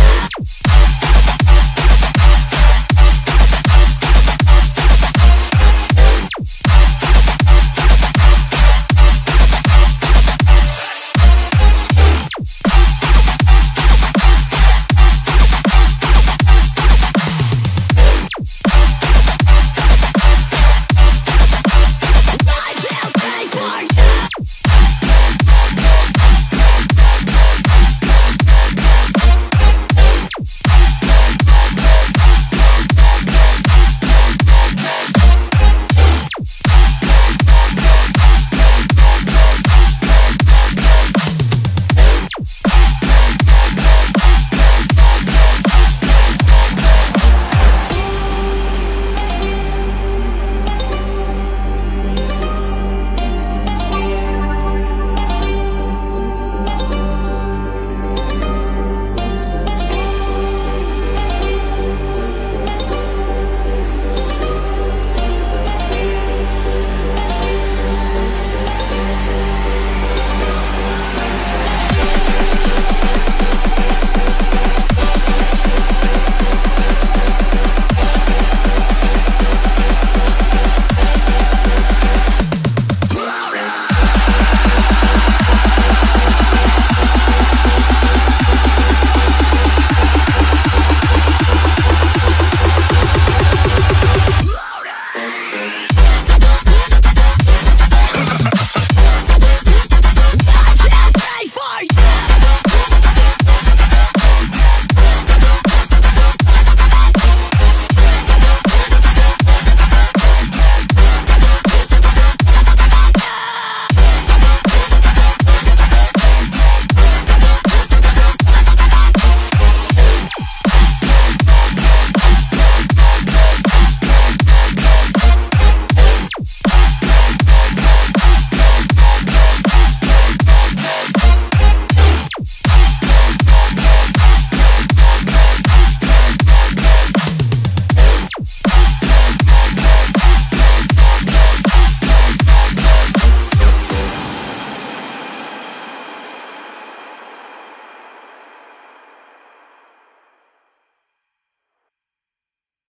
Bye.